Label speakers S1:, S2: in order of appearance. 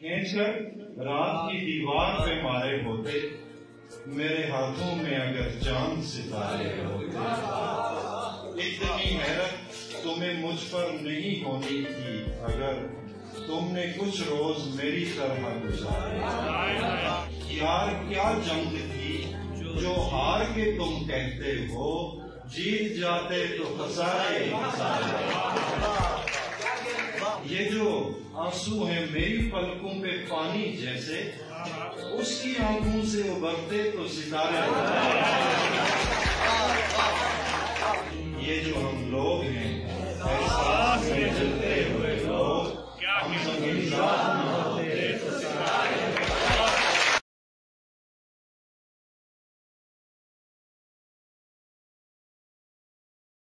S1: खींचकर रात की दीवार पे मारे होते, मेरे हाथों में अगर चाँद सितारे होते। इतनी हैरत तुम्हें मुझ पर नहीं होनी थी अगर तुमने कुछ रोज मेरी तरह गुजारे। यार, क्या जंग थी? जो हार के तुम कहते हो, जीत जाते तो खसारे। ये जो आँसू है, मेरी पलकों पे पानी जैसे, उसकी आँखों से उबरते तो सितारे ये जो हम लोग हैं चलते हुए लोग, हम